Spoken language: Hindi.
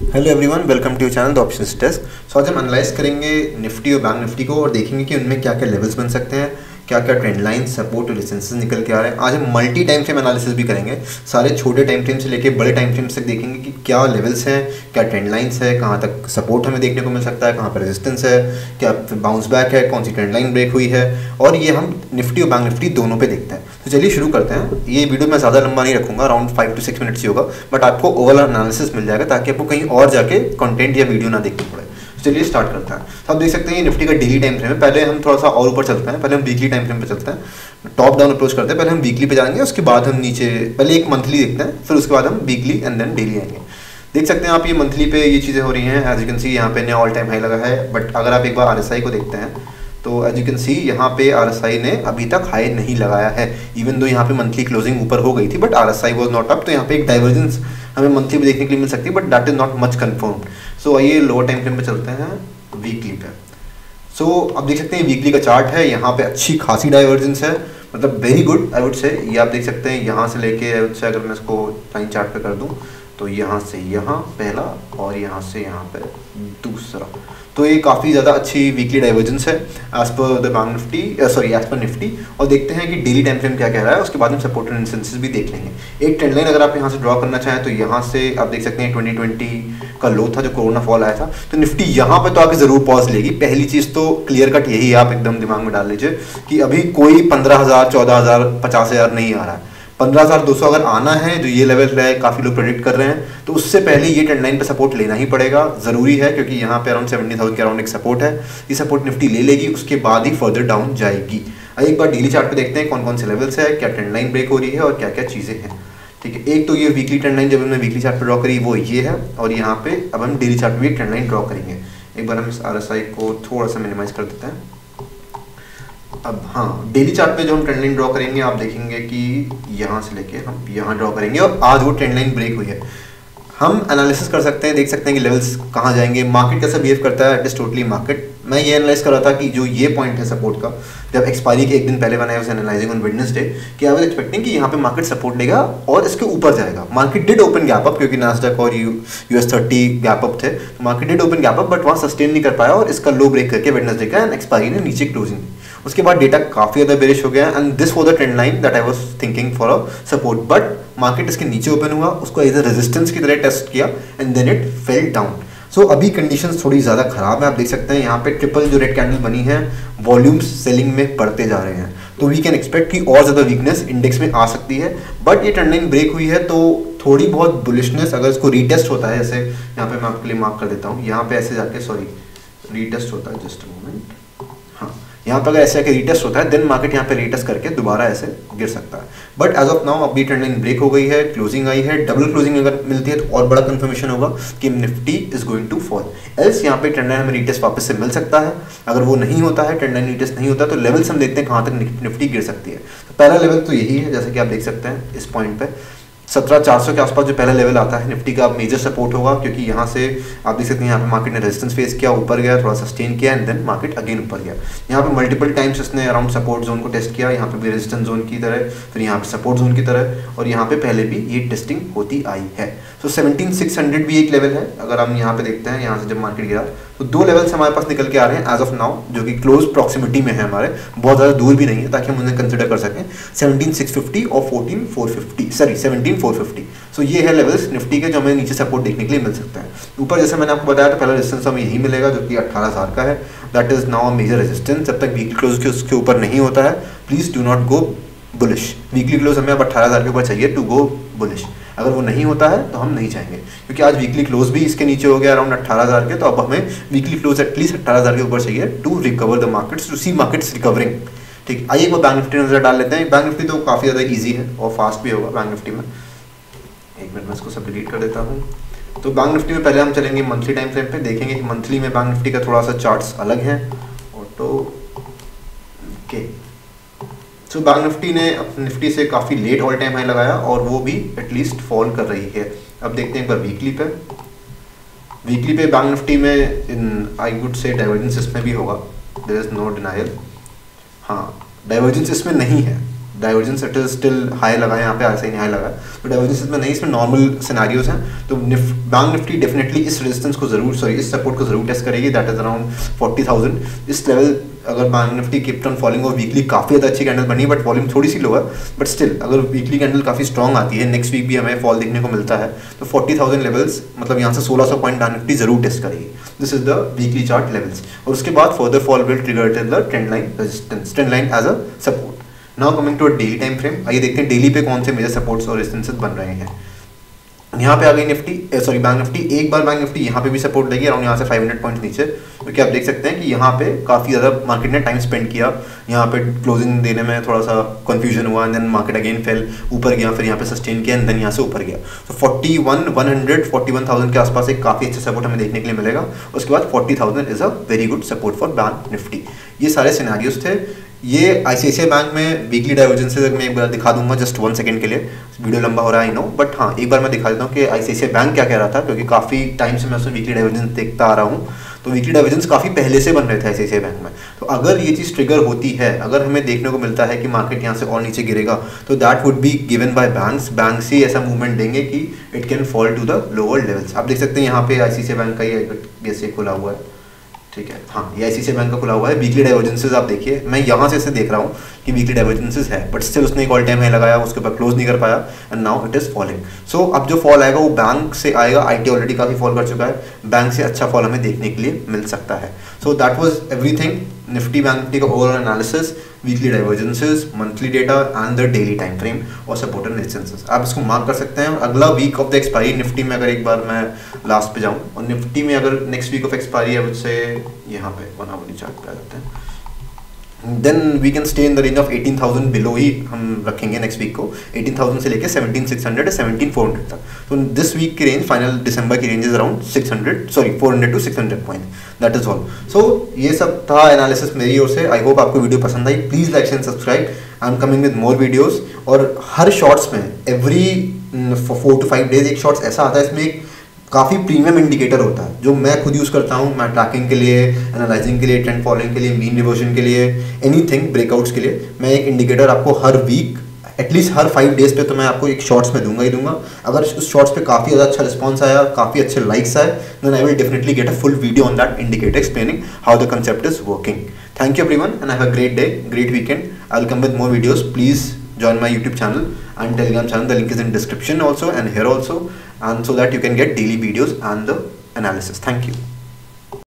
Hello everyone welcome to channel the options desk so आज हम एनालाइज करेंगे निफ्टी और बैंक निफ्टी को और देखेंगे कि उनमें क्या क्या लेवल्स बन सकते हैं। क्या क्या ट्रेंड लाइन सपोर्ट और रेजिस्टेंसेस निकल के आ रहे हैं। आज हम मल्टी टाइम फ्रेम एनालिसिस भी करेंगे। सारे छोटे टाइम फ्रेम से लेके बड़े टाइम फ्रेम तक देखेंगे कि क्या लेवल्स हैं, क्या ट्रेंड लाइन्स है, कहाँ तक सपोर्ट हमें देखने को मिल सकता है, कहाँ पर रेजिस्टेंस है, क्या बाउंस बैक है, कौन सी ट्रेंड लाइन ब्रेक हुई है। और ये हम निफ्टी और बैंक निफ्टी दोनों पे देखते हैं। तो चलिए शुरू करते हैं। ये वीडियो मैं ज़्यादा लंबा नहीं रखूँगा around five to six minutes ही होगा बट आपको ओवरऑल एनालिसिस मिल जाएगा ताकि आपको कहीं और जाके कंटेंट या वीडियो ना देखनी पड़े। चलिए स्टार्ट करते हैं। तो आप देख सकते हैं निफ्टी का डेली टाइम फ्रेम है। पहले हम थोड़ा सा और ऊपर चलते हैं। पहले हम वीकली टाइम फ्रेम पे चलते हैं। टॉप डाउन अप्रोच करते हैं। पहले हम वीकली पे जाएँगे, उसके बाद हम नीचे, पहले एक मंथली देखते हैं, फिर उसके बाद हम वीकली एंड देन डेली आएँगे। देख सकते हैं आप ये मंथली पे ये चीज़ें हो रही हैं। एज यू कैन सी यहाँ पे नया ऑल टाइम हाई लगा है। बट अगर आप एक बार आर को देखते हैं तो एज यू कैन सी यहाँ पे आरएसआई ने अभी तक हाई नहीं लगाया है। इवन दो यहाँ पे मंथली क्लोजिंग ऊपर हो गई थी but R S I not up तो यहाँ पे एक डाइवर्जेंस हमें मंथली भी देखने के लिए मिल सकती है but that is not much confirm so so, आइए लोअर टाइम फ्रेम पे चलते हैं वीकली पे। सो so, अब देख सकते हैं वीकली का चार्ट है यहाँ पे अच्छी खासी डाइवर्जेंस है मतलब वेरी गुड आई वुड से ये आप देख सकते हैं यहाँ से लेके आई वुड से अगर मैं इसको टाइम चार्ट पे कर दूँ तो यहाँ से यहाँ पहला और यहाँ से यहाँ पे दूसरा। तो ये काफ़ी ज़्यादा अच्छी वीकली डाइवर्जेंस है as per the bank Nifty sorry as per Nifty और देखते हैं कि डेली टाइम फ्रेम क्या कह रहा है उसके बाद हम सपोर्ट एंड भी देख लेंगे। एक ट्रेंड लाइन अगर आप यहाँ से ड्रॉ करना चाहें तो यहाँ से आप देख सकते हैं ट्वेंटी ट्वेंटी का लो था जो कोरोना फॉल आया था तो निफ्टी यहाँ पे तो आके ज़रूर पॉज लेगी। पहली चीज़ तो क्लियर कट यही आप एकदम दिमाग में डाल लीजिए कि अभी कोई पंद्रह हज़ार, चौदह हज़ार, पचास हज़ार नहीं आ रहा है। पंद्रह हज़ार दो सौ अगर आना है, जो ये लेवल है काफ़ी लोग प्रेडिक्ट कर रहे हैं तो उससे पहले ये ट्रेंड लाइन पे सपोर्ट लेना ही पड़ेगा। ज़रूरी है, क्योंकि यहाँ पे अराउंड सेवेंटी थाउज़ेंड के अराउंड एक सपोर्ट है। ये सपोर्ट निफ्टी ले लेगी, उसके बाद ही फर्दर डाउन जाएगी। एक बार डेली चार्ट पे देखते हैं कौन कौन से लेवल्स है, क्या ट्रेंड लाइन ब्रेक हो रही है और क्या क्या चीज़ें हैं। ठीक है, एक तो ये वीकली ट्रेंड लाइन जब हमने वीकली चार्ट पे ड्रॉ करी, वो ये है, और यहाँ पे अब हम डेली चार्ट पे भी ट्रेंड लाइन ड्रॉ करेंगे। एक बार हम इस आर को थोड़ा सा मिनिमाइज कर देते हैं। अब हाँ डेली चार्ट पे जो हम ट्रेंड लाइन ड्रॉ करेंगे, आप देखेंगे कि यहाँ से लेके हम यहाँ ड्रॉ करेंगे, और आज वो ट्रेंड लाइन ब्रेक हुई है। हम एनालिसिस कर सकते हैं, देख सकते हैं कि लेवल्स कहाँ जाएँगे मार्केट कैसा बिहेव करता है इट इज़ टोटली मार्केट मैं ये एनालाइज कर रहा था कि जो ये पॉइंट है सपोर्ट का, जब एक्सपायरी के एक दिन पहले बनाया उसे एनालाइजिंग ऑन वेडनेसडे कि आई वाज एक्सपेक्टिंग कि यहाँ पे मार्केट सपोर्ट लेगा और इसके ऊपर जाएगा। Market did open gap up क्योंकि नास्डक और U U S thirty gap up थे। तो market did open gap up but वहाँ सस्टेन नहीं कर पाया और इसका लो ब्रेक करके वेडनेसडे का एंड एक्सपायरी ने नीचे क्लोजिंग उसके बाद डेटा काफ़ी ज़्यादा बेरिश हो गया and this was the trend line that I was thinking for a support but market इसके नीचे ओपन हुआ, उसको एज अ रेजिस्टेंस की तरह टेस्ट किया and then it fell down so अभी कंडीशन थोड़ी ज़्यादा ख़राब है। आप देख सकते हैं, यहाँ पे ट्रिपल जो रेड कैंडल बनी है वॉल्यूम्स सेलिंग में बढ़ते जा रहे हैं। तो वी कैन एक्सपेक्ट कि और ज़्यादा वीकनेस इंडेक्स में आ सकती है। बट ये ट्रेंड ब्रेक हुई है तो थोड़ी बहुत बुलिशनेस अगर इसको रीटेस्ट होता है ऐसे यहाँ पे मैं आपके लिए मार्क कर देता हूँ। यहाँ पे ऐसे जाके सॉरी रीटेस्ट होता है जस्ट मोमेंट यहाँ पर अगर ऐसे आके रिटेस्ट होता है देन मार्केट यहाँ पे रिटेस्ट करके दोबारा ऐसे गिर सकता है। बट एज ऑफ़ नाउ अभी ट्रेंड लाइन ब्रेक हो गई है क्लोजिंग आई है डबल क्लोजिंग अगर मिलती है तो और बड़ा कन्फर्मेशन होगा कि Nifty is going to fall else यहाँ पे ट्रेंड लाइन हमें रिटेस्ट वापस से मिल सकता है। अगर वो नहीं होता है ट्रेंड लाइन रिटेस्ट नहीं होता तो लेवल्स हम देखते हैं कहाँ तक निफ्टी गिर सकती है। तो पहला लेवल तो यही है, जैसे कि आप देख सकते हैं इस पॉइंट पर सत्रह, चार सौ के आसपास जो पहला लेवल आता है निफ्टी का मेजर सपोर्ट होगा, क्योंकि यहाँ से आप देख सकते हैं, यहाँ पे मार्केट ने रेजिस्टेंस फेस किया, ऊपर गया, थोड़ा सस्टेन किया एंड देन मार्केट अगेन ऊपर गया। यहाँ पे मल्टीपल टाइम्स इसने अराउंड सपोर्ट जोन को टेस्ट किया, यहाँ पे भी रेजिस्टेंस जोन की तरह, फिर यहाँ पे सपोर्ट जोन की तरह, और यहाँ पे पहले भी ये टेस्टिंग होती आई है। सो सेवनटीन सिक्स हंड्रेड भी एक लेवल है, अगर हम यहाँ पे देखते हैं, यहाँ से जब मार्केट गिरा तो दो लेवल्स हमारे पास निकल के आ रहे हैं एज ऑफ़ नाउ जो कि क्लोज प्रॉक्सिमिटी में है हमारे। बहुत ज़्यादा दूर भी नहीं है, ताकि हम उन्हें कंसिडर कर सकें। सेवनटीन सिक्स फिफ्टी और fourteen four fifty sorry seventeen four fifty so ये है लेवल्स निफ्टी के जो हमें नीचे सपोर्ट देखने के लिए मिल सकता है। ऊपर जैसे मैंने आपको बताया तो पहला रेजिस्टेंस हमें यही मिलेगा, जो कि अट्ठारह का है। That is now major resistance जब तक वीकली क्लोज के उसके ऊपर नहीं होता है please do not go bullish weekly close हमें अब अट्ठारह के ऊपर चाहिए टू गो बुलिश अगर वो नहीं होता है तो हम नहीं चाहेंगे क्योंकि आज वीकली क्लोज भी इसके नीचे हो गया अराउंड अट्ठारह हज़ार के तो अब हमें वीकली क्लोज एटलीस्ट अट्ठारह हज़ार के ऊपर चाहिए to recover the markets to see markets recovering ठीक आइए बार बैंक निफ्टी नज़र डाल लेते हैं। बैंक निफ्टी तो काफ़ी ज़्यादा ईजी है और फास्ट भी होगा बैंक निफ्टी में। एक मिनट में इसको सब डिलीट कर देता हूँ। तो बैंक निफ्टी में पहले हम चलेंगे मंथली टाइम फ्रेम पे। देखेंगे कि मंथली में बैंक निफ्टी का थोड़ा सा चार्ट्स अलग हैं। ऑटो के सो बैंक निफ्टी ने निफ्टी से काफ़ी लेट ऑल टाइम हाई लगाया और वो भी एटलीस्ट फॉल कर रही है। अब देखते हैं एक बार वीकली पे। वीकली पे बैंक निफ्टी में in I would say divergence इसमें भी होगा। देर इज़ नो डिनाइल हाँ डाइवर्जेंस इसमें नहीं है। Divergence it is still high लगा है यहाँ पे ऐसे ही हाई लगा तो डाइवर्जेंस इसमें नहीं इसमें नॉर्मल सिनारियोज हैं तो बैंक निफ्टी डेफिनेटली इस रेजिस्टेंस को ज़रूर सॉरी इस सपोर्ट को ज़रूर टेस्ट करेगी that is around forty thousand इस लेवल अगर bank Nifty kept on falling और वीकली काफ़ी ज़्यादा अच्छी कैंडल बनी बट वॉल्यूम थोड़ी सी लो है. बट स्टिल अगर वीकली कैंडल काफ़ी स्ट्रॉग आती है नेक्स्ट वीक भी हमें फॉल देखने को मिलता है तो फोर्टी थाउज़ेंड लेवल्स मतलब यहाँ से सोलह सौ पॉइंट बैंक निफ्टी ज़रूर टेस्ट करेगी. This is the weekly chart levels और उसके बाद further fall will trigger the trend line resistance trend line as a support now coming to daily time frame आइए देखते हैं डेली पे कौन से मेजर सपोर्ट्स और रेजिस्टेंसेस बन रहे हैं। यहाँ पे आ गई निफ्टी सॉरी बैंक निफ्टी, एक बार बैंक निफ्टी यहाँ पे भी सपोर्ट लेगी अराउंड यहाँ से 500 पॉइंट्स नीचे, क्योंकि आप देख सकते हैं कि यहाँ पे काफ़ी ज़्यादा मार्केट ने टाइम स्पेंड किया। यहाँ पे क्लोजिंग देने में थोड़ा सा कंफ्यूजन हुआ and then market again fell ऊपर गया, फिर यहाँ पे सस्टेन किया एंड देन यहाँ से ऊपर गया। तो forty one one hundred forty one thousand के आसपास एक काफ़ी अच्छा सपोर्ट हमें देखने के लिए मिलेगा। उसके बाद forty thousand is a very good support for bank Nifty. ये सारे सिनारियोज थे। ये आईसीआईसीआई बैंक में वीकली डाइवर्जेंसेज मैं एक बार दिखा दूँगा जस्ट वन सेकंड के लिए। वीडियो लंबा हो रहा है आई नो बट हाँ एक बार मैं दिखा देता हूँ कि आईसीआईसीआई बैंक क्या कह रहा था, क्योंकि काफ़ी टाइम से मैं उसमें वीकली डाइवर्जेंस देखता आ रहा हूँ। तो वीकली डाइवर्जेंस काफ़ी पहले से बन रहे थे आईसीआईसीआई बैंक में। तो अगर ये चीज़ ट्रिगर होती है, अगर हमें देखने को मिलता है कि मार्केट यहाँ से और नीचे गिरेगा तो that would be given by banks bank से ऐसा मूवमेंट देंगे कि it can fall to the lower levels आप देख सकते हैं यहाँ पे आईसीआईसीआई बैंक का ये खुला हुआ है। ठीक है हाँ ये आई सी बैंक का खुला हुआ है वीकली डाइवर्जेंसेज आप देखिए, मैं यहाँ से इसे देख रहा हूँ कि वीकली डाइवर्जेंसेज है बट स्टिल उसने एक ऑल टाइम है लगाया, उसके ऊपर क्लोज नहीं कर पाया and now it is falling so अब जो फॉल आएगा, वो बैंक से आएगा आईटी ऑलरेडी काफ़ी फॉल कर चुका है बैंक से अच्छा फॉल हमें देखने के लिए मिल सकता है. So that was everything Nifty bank Nifty का overall analysis weekly divergences monthly data and the daily time frame और सपोर्ट एंड रेजिस्टेंसेस आप इसको मार्क कर सकते हैं अगला week of the expiry Nifty में अगर एक बार मैं लास्ट पे जाऊँ, और निफ्टी में अगर नेक्स्ट वीक ऑफ़ एक्सपायरी है उससे यहाँ पे वन आवर चार्ट पे आ जाते हैं। Then we can stay in the range of 18,000 below ही हम रखेंगे नेक्स्ट वीक को। 18,000 से लेके 17,600 या 17,400 तक। तो दिस वीक की रेंज फाइनल दिसंबर की range is around 600 sorry 400 to 600 point that is all so ये सब था एनालिसिस मेरी ओर से। आई होप आपको वीडियो पसंद आई। Please like and subscribe I am coming with more videos और हर शॉर्ट्स में every four to five days एक शॉर्ट्स ऐसा आता है इसमें एक काफ़ी प्रीमियम इंडिकेटर होता है, जो मैं खुद यूज़ करता हूँ, मैं ट्रैकिंग के लिए एनालाइजिंग के लिए ट्रेंड फॉलोइंग के लिए मीन रिवर्जन के लिए एनी थिंग ब्रेकआउट्स के लिए, मैं एक इंडिकेटर आपको हर वीक एटलीस्ट हर फाइव डेज़ पे तो मैं आपको एक शॉर्ट्स में दूँगा ही दूँगा। अगर उस शॉर्ट्स पे काफ़ी ज़्यादा अच्छा रिस्पॉन्स आया, काफ़ी अच्छे लाइक्स आए then I will definitely get a full video on that indicator explaining how the concept is working thank you everyone and have a great day great weekend I will come with more videos please join my youtube channel and telegram channel. The link is in description also and here also. And so that you can get daily videos and the analysis. Thank you